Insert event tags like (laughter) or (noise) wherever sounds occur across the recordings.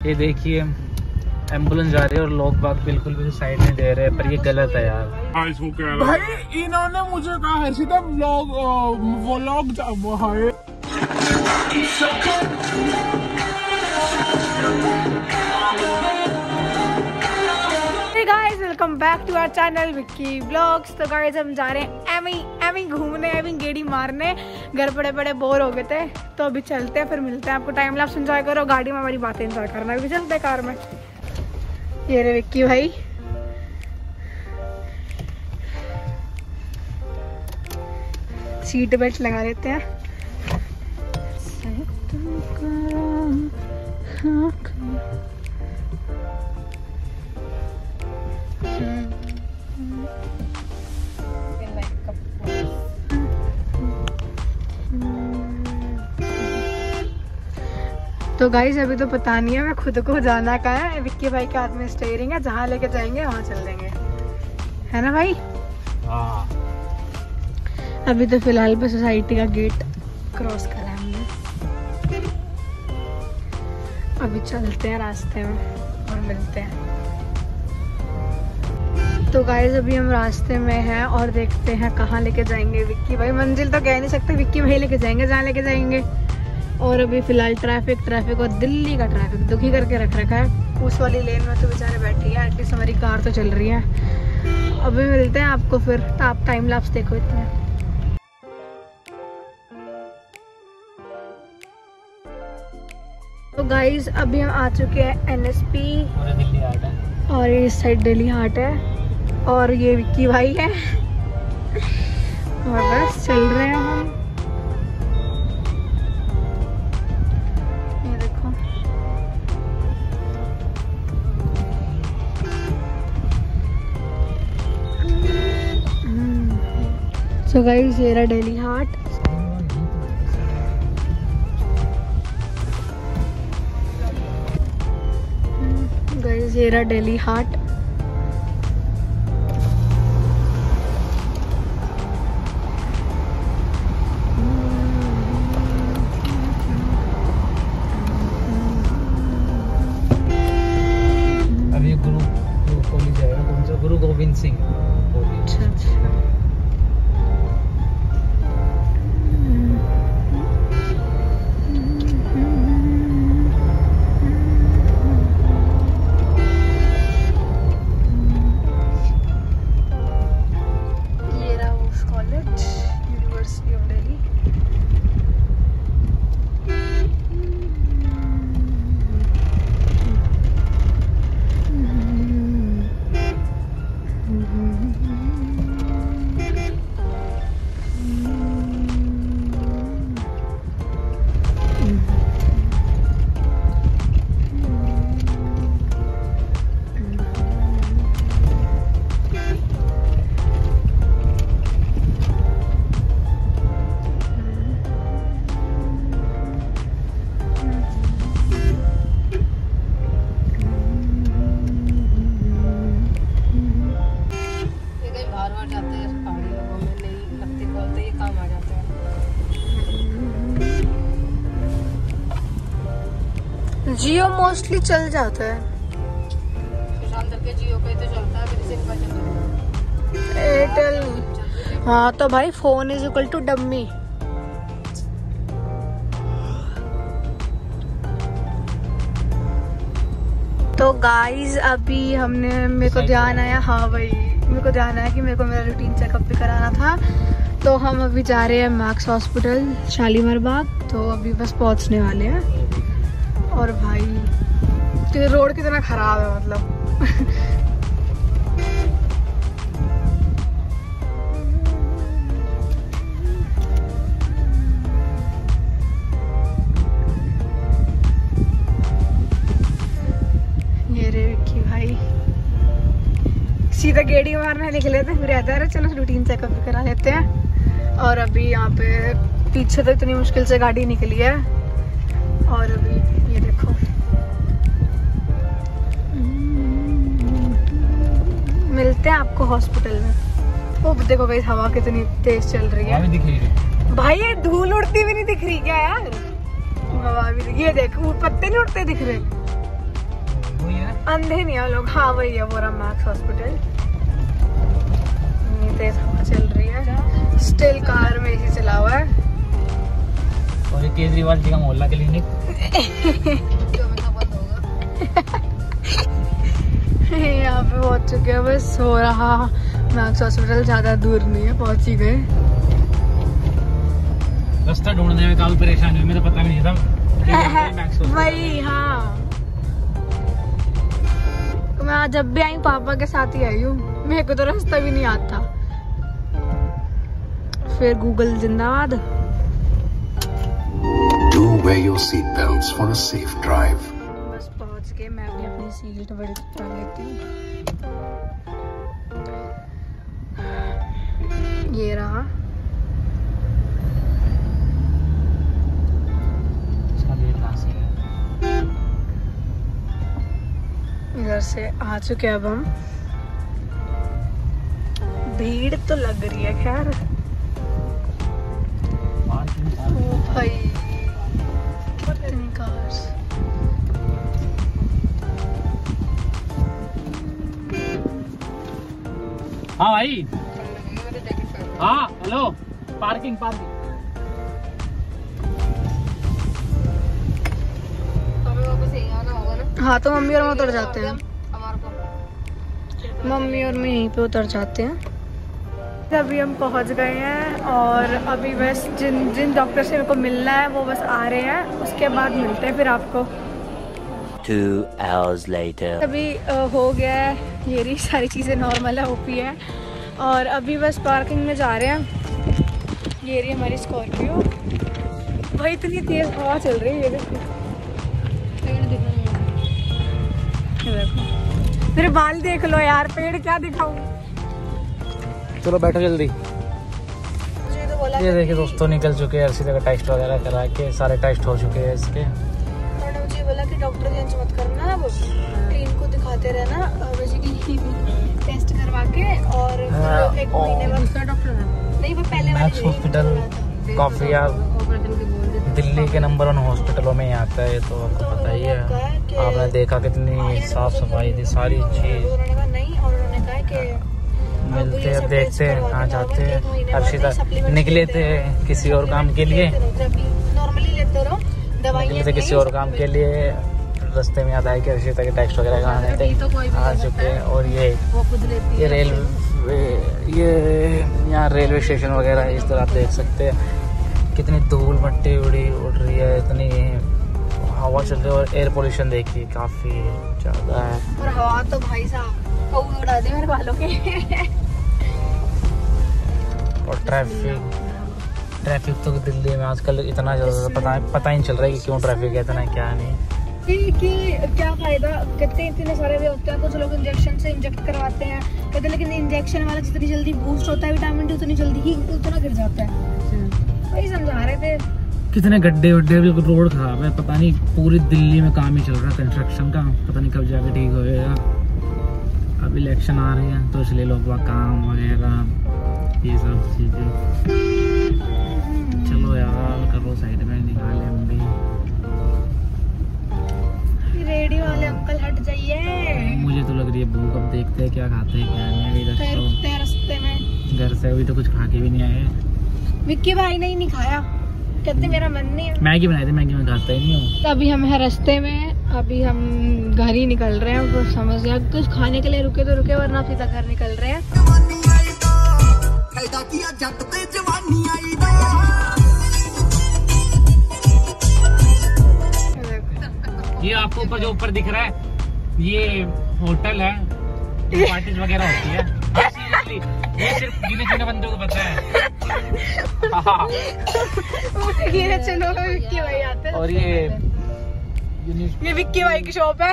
ये देखिए एंबुलेंस जा रही है और लोग बाग बिल्कुल भी साइड नहीं दे रहे हैं पर ये गलत है यार। भाई इन्होंने मुझे कहा है सीधा व्लॉग व्लॉग वो लोग guys welcome back to our channel Vicky blogs तो गाइस हम जा रहे हैं एमी एमी घूमने एमी गेड़ी मारने। घर बड़े बड़े बोर हो गए थे तो अभी चलते हैं, फिर मिलते हैं आपको। टाइम लैप्स एंजॉय करो। गाड़ी में हमारी बातें एंजॉय करना अभी चलते हैं कार में। ये रे विक्की भाई। सीट बेल्ट लगा लेते हैं। तो गाइस अभी तो पता नहीं है मैं खुद को जाना कहा है। विक्की भाई के हाथ में स्टेयरिंग है जहाँ लेके जाएँगे वहाँ चल देंगे। है ना भाई? हाँ। अभी तो फ़िलहाल पे सोसाइटी का गेट क्रॉस करा हमने। अभी चलते हैं रास्ते में और मिलते हैं। तो गाइस अभी हम रास्ते में हैं और देखते हैं कहाँ लेके जाएँगे विक्की भाई। मंजिल तो कह नहीं सकते विक्की भाई लेके जाएँगे जहाँ लेके जाएँगे। और अभी फ़िलहाल ट्रैफ़िक ट्रैफ़िक और दिल्ली का ट्रैफ़िक दुखी करके रख रखा है। उस वाली लेन में तो बेचारे बैठी है एटलीस्ट हमारी कार तो चल रही है। अभी मिलते हैं आपको फिर तो आप टाइम लैप्स देखो इतने। तो गाइस अभी हम आ चुके हैं एनएसपी और इस साइड दिल्ली हाट है। और ये विक्की भाई है। और बस चल रहे हैं हम। सो गाइस ये रहा दिल्ली हाट गाइस ये रहा दिल्ली हाट जियो मोस्टली चल जाता है। पे तो है एयरटेल हाँ तो भाई phone is equal to dummy तो गाइस अभी हमने मेरे को ध्यान आया हाँ भाई मेरे को ध्यान आया कि मेरे को मेरा रूटीन चेकअप भी कराना था। तो हम अभी जा रहे हैं मैक्स हॉस्पिटल शालीमार बाग तो अभी बस पहुँचने वाले हैं। और भाई कि रोड कितना खराब है मतलब। सीधा गेड़ी मारने निकले थे फिर रहता है। चलो रूटीन चेकअप करा लेते हैं। और अभी यहाँ पे पीछे तो इतनी मुश्किल से गाड़ी निकली है। और अभी मिलते हैं आपको हॉस्पिटल में? ओ देखो भाई हवा कितनी तेज चल रही है। है। भाई ये धूल उड़ती भी नहीं दिख रही क्या यार? हवा भी ये देख वो पत्ते नहीं उड़ते दिख रहे? अंधे नहीं है लोग। हाँ वही है वो मैक्स हॉस्पिटल तेज हवा चल रही है। स्टिल कार में एसी चला हुआ है। और ये केजरीवाल जी का मोहल्ला क्लिनिक (laughs) हैं बस हो रहा। मैक्स हॉस्पिटल ज़्यादा दूर नहीं है पहुँच ही गए। रास्ता ढूँढने में काफ़ी परेशानी हुई मुझे पता भी नहीं था। (laughs) कि है। वही हाँ। मैं जब भी आई पापा के साथ ही आई हूँ। मेरे को तो रास्ता भी नहीं आता फिर गूगल जिंदाबाद। Do wear your seatbelts for a safe drive. बस पहुँच गए मैं अपनी सीट बड़ी कर लेती हूँ। ये रहा। इधर से आ चुके हैं अब हम। भीड़ तो लग रही है खैर। भाई कितनी कार्स हाँ भाई। हाँ हेलो पार्किंग पार्किंग हाँ तो मम्मी और मैं उतर जाते हैं। मम्मी और मैं यहीं पे उतर जाते हैं। अभी हम पहुँच गए हैं और अभी बस जिन जिन डॉक्टर से मेरे को मिलना है वो बस आ रहे हैं। उसके बाद मिलते हैं फिर आपको। Two hours later. अभी हो गया है। ये रही सारी चीज़ें नॉर्मल है ओपी है। और अभी बस पार्किंग में जा रहे हैं। ये रही हमारी स्कॉर्पियो भाई इतनी तेज हवा चल रही है ये देखो। मेरे बाल देख लो यार पेड़ क्या दिखाऊँ? चलो बैठो जल्दी। तो ये देखिए दोस्तों निकल चुके हैं अर्षिता का टेस्ट वगैरह करा के सारे टेस्ट हो चुके हैं इसके। बोला कि डॉक्टर चेंज मत करना अब क्लीन को दिखाते रहना बेसिकली टेस्ट करवा के और हाँ, एक महीने बाद दूसरा डॉक्टर नहीं वो पहले मैक्स हॉस्पिटल बोला काफ़ी यार ऑपरेशन की बोल देते दिल्ली के नंबर वन हॉस्पिटलों में ही आता है तो आपको पता ही है। आपने देखा कितनी साफ़ सफ़ाई थी सारी चीज़। नहीं और उन्होंने कहा कि मिलते हैं देखते हैं कहाँ जाते हैं। अर्षिता निकले थे किसी और काम के लिए? नॉर्मली लेते रहो। दवाइयाँ निकले किसी और काम के लिए रास्ते में याद आया कि अर्षिता के टेस्ट वगैरह कराने थे तो भी आ चुके हैं और ये ये है। रेलवे ये यहाँ रेलवे स्टेशन वगैरह है, इस तरह आप देख सकते हैं। कितनी धूल मट्टी उड़ी उड़ रही है इतनी हवा चल रही है और एयर पोल्यूशन देखिए काफ़ी ज़्यादा है। और हवा तो भाई साहब उड़ा दे मेरे बालों के। और ट्रैफ़िक ट्रैफ़िक तो दिल्ली में आजकल इतना ज़्यादा पता पता ही नहीं चल रहा है कि क्यों ट्रैफ़िक है इतना क्या नहीं। कि, क्या फ़ायदा? कितने इतने सारे वे होते हैं कुछ लोग इंजेक्शन से इंजेक्ट करवाते हैं। कहते हैं लेकिन इंजेक्शन वाला जितनी जल्दी बूस्ट होता है विटामिन डी उतनी जल्दी ही उतना गिर जाता है। वही समझा रहे थे। कितने गड्ढे वड्ढे बिल्कुल रोड खराब है पता नहीं पूरी दिल्ली में काम ही चल रहा है कंस्ट्रक्शन का। पता नहीं कब जाके ठीक होएगा अब इलेक्शन आ रहे हैं तो इसलिए लोग वहाँ काम वगैरह ये सब चीज़ें। चलो यार करो साइड में निकाले हम भी। रेडियो वाले अंकल हट जाइए। मुझे तो लग रही है भूख अब देखते हैं क्या खाते हैं क्या नहीं अभी रास्ते में। घर से अभी तो कुछ खा के भी नहीं आए। विक्की भाई ने ही नहीं खाया। कहते मेरा मन नहीं है। मैगी बनाई थी मैगी में खाता ही नहीं हूँ। तो अभी हम है रास्ते में अभी हम घर ही निकल रहे हैं तो समझ गया कुछ खाने के लिए रुके तो रुके वरना सीधा घर निकल रहे हैं। ये आपको ऊपर जो ऊपर दिख रहा है ये होटल है पार्टीज़ वगैरह होती है। ये सिर्फ़ गिने चुने बंदों को पता है। और ये ये विक्की भाई की शॉप है।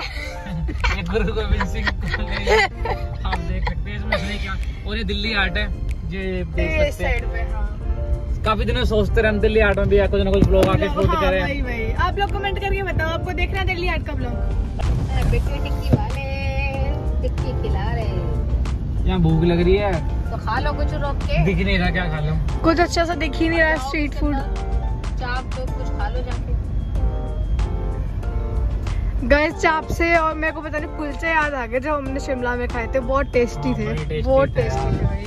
ये गुरु गोविंद सिंह आप देख सकते हैं इसमें क्या और ये दिल्ली आर्ट है। ये देख सकते हैं। साइड पे हाँ। काफ़ी दिनों सोचते रहे हम दिल्ली आर्ट में भी कुछ ना कुछ ब्लॉग आके शूट हाँ, करें। भाई भाई आप लोग कमेंट करके बताओ आपको देखना है दिल्ली आर्ट का ब्लॉग बिक्की टिक्की वाले टिक्की खिला रहे। यहाँ भूख लग रही है। तो खा लो कुछ रोक के। दिख नहीं रहा क्या खा लो? कुछ अच्छा सा दिख ही नहीं रहा स्ट्रीट फ़ूड चाप तो कुछ खा लो जाके। गए चाप से और मेरे को पता नहीं कुलचे याद आ गए जो हमने शिमला में खाए थे बहुत टेस्टी हाँ, थे बहुत टेस्टी थे भाई।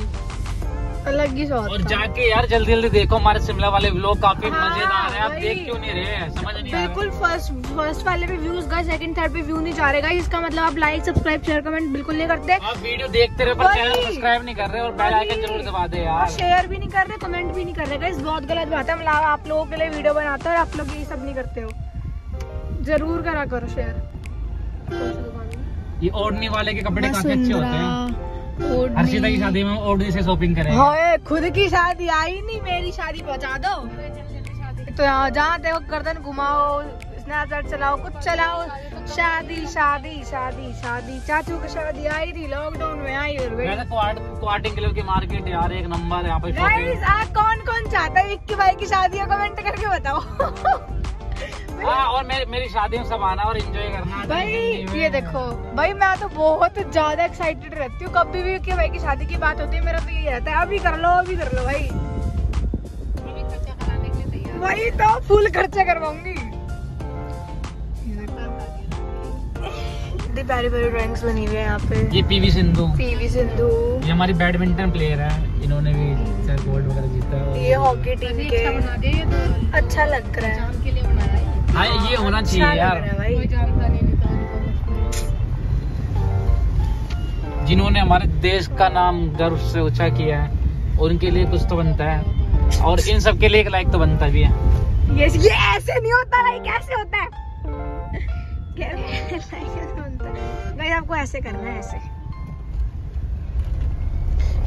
अलग ही स्वाद और जाके यार जल्दी जल्दी देखो हमारे शिमला वाले व्लॉग काफ़ी हाँ, मज़ेदार है। आप देख क्यों नहीं रहे समझ नहीं बिल्कुल फ़र्स्ट फ़र्स्ट वाले पे व्यूज़ गए सेकंड थर्ड पे व्यू नहीं जा रहे इसका मतलब आप लाइक सब्सक्राइब शेयर कमेंट बिल्कुल नहीं करते। आप वीडियो देखते रहे पर चैनल सब्सक्राइब नहीं कर रहे और बेल आइकन ज़रूर दबा दे यार। शेयर भी नहीं कर रहे कमेंट भी नहीं कर रहे guys। बहुत गलत बात है। मतलब आप लोगों के लिए वीडियो बनाते हो और आप लोग ये सब नहीं करते हो। ज़रूर करा करो शेयर ये ओढ़नी वाले के कपड़े काफ़ी अच्छे होते हैं। हर्षिता की शादी में ओढ़नी से शॉपिंग हाय खुद की शादी आई नहीं मेरी शादी पहुँचा दो। तो यहाँ जहाँ देखो गर्दन घुमाओ स्नैपचैट चलाओ कुछ चलाओ। शादी शादी शादी शादी। चाचू की शादी आई थी लॉकडाउन में आई और की मार्केट यार एक नंबर यहाँ पे आप कौन कौन चाहता है विक्की भाई की शादी कमेंट करके बताओ। (laughs) हाँ और मेरी मेरी शादी में सब आना और एंजॉय करना भाई ये देखो भाई मैं तो बहुत ज़्यादा एक्साइटेड रहती हूँ। कभी भी विक्की भाई की शादी की बात होती है मेरा तो ये रहता है अभी कर लो अभी कर लो भाई। अभी खर्चा कराने के लिए तैयार वही तो फुल खर्चा करवाऊँगी। इतनी प्यारी प्यारी ड्राइंग्स बनी हुई है यहाँ पे। ये पीवी सिंधु पीवी सिंधु ये हमारी बैडमिंटन प्लेयर है इन्होंने भी सर गोल्ड वगैरह जीता है ये हॉकी टीम के अच्छा तो। अच्छा लग रहा है। जान के लिए बनाया है ये होना अच्छा चाहिए यार। रहा भाई। कोई जानता नहीं नहीं तो उनको जिन्होंने हमारे देश का नाम गर्व से ऊँचा किया है उनके लिए कुछ तो बनता है। और इन सब के लिए एक लाइक तो बनता भी है। ये ये ऐसे नहीं होता भाई कैसे होता है। कैसे भाई आपको ऐसे करना है ऐसे।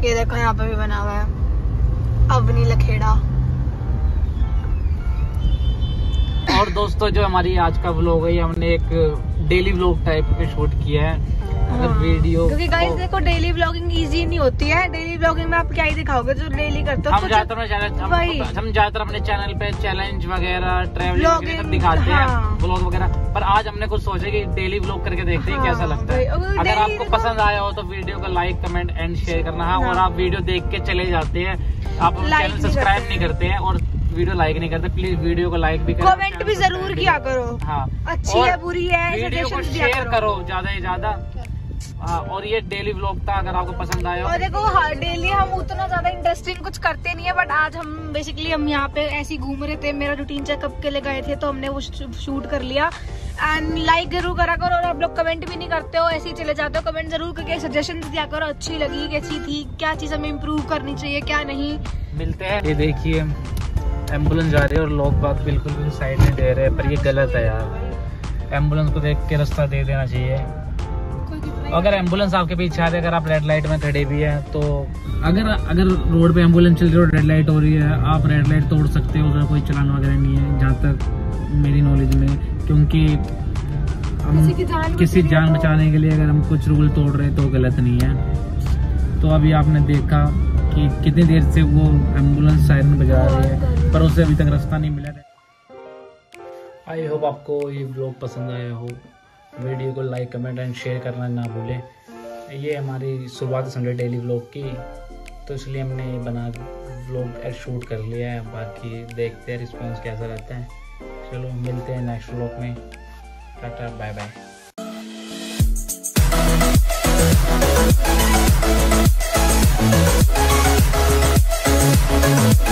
ये देखो यहाँ पे भी बना हुआ है। अवनी लखेड़ा। और दोस्तों जो हमारी आज का व्लॉग है हमने एक डेली व्लॉग टाइप पे शूट किया है। हाँ। वीडियो क्योंकि गाइस देखो डेली व्लॉगिंग इजी नहीं होती है। डेली व्लॉगिंग में आप क्या ही दिखाओगे जो डेली करते हो हम ज़्यादातर हम, ज़्यादातर अपने चैनल पे चैलेंज वगैरह ट्रैवलिंग दिखाते हैं हाँ। व्लॉग वगैरह। पर आज हमने कुछ सोचा कि डेली व्लॉग करके देखते हैं हाँ, कैसा लगता है। अगर आपको पसंद आया हो तो वीडियो को लाइक कमेंट एंड शेयर करना हाँ और हाँ। आप वीडियो देख के चले जाते हैं। आप चैनल सब्सक्राइब नहीं करते हैं और वीडियो लाइक नहीं करते प्लीज़ वीडियो को लाइक भी करो। कमेंट भी ज़रूर किया करो। हाँ अच्छी है बुरी है वीडियो को शेयर करो। ज़्यादा से ज़्यादा। हाँ और ये डेली व्लॉग था अगर आपको पसंद आया। और देखो हाँ डेली हम उतना ज़्यादा इंटरेस्टिंग कुछ करते नहीं है बट आज हम बेसिकली हम यहाँ पे ऐसे घूम रहे थे मेरा रूटीन चेकअप के लिए गए थे तो हमने वो शूट कर लिया। एंड लाइक ज़रूर करा करो और आप लोग कमेंट भी नहीं करते हो ऐसे ही चले जाते हो। कमेंट ज़रूर करके सजेशन दिया करो अच्छी लगी कैसी थी क्या चीज़ हमें इम्प्रूव करनी चाहिए क्या नहीं। मिलते हैं। ये देखिए एंबुलेंस जा रही है और लोग बात बिल्कुल भी साइड नहीं दे रहे हैं पर ये गलत है यार। एंबुलेंस को देख के रास्ता दे देना चाहिए। अगर एंबुलेंस आपके पीछे आ रही है अगर आप रेड लाइट में खड़े भी हैं तो अगर अगर रोड पे एंबुलेंस चल रही है और रेड लाइट हो रही है आप रेड लाइट तोड़ सकते हो उसका कोई चलान वगैरह नहीं है जहाँ तक मेरी नॉलेज में क्योंकि हम किसी जान किसी जान तो- बचाने के लिए अगर हम कुछ रूल तोड़ रहे हैं तो गलत नहीं है। तो अभी आपने देखा कि कितनी देर से वो एंबुलेंस सायरन बजा रही है, पर उसे अभी तक रास्ता नहीं मिला आई होप आपको ये ब्लॉग पसंद आया हो। वीडियो को लाइक कमेंट एंड शेयर करना ना भूलें। ये हमारी शुरुआत संडे डेली व्लॉग की। तो इसलिए हमने बना व्लॉग शूट कर लिया है। बाकी देखते हैं रिस्पॉन्स कैसा रहता है। चलो, मिलते हैं नेक्स्ट व्लॉग में। Tata bye bye Thank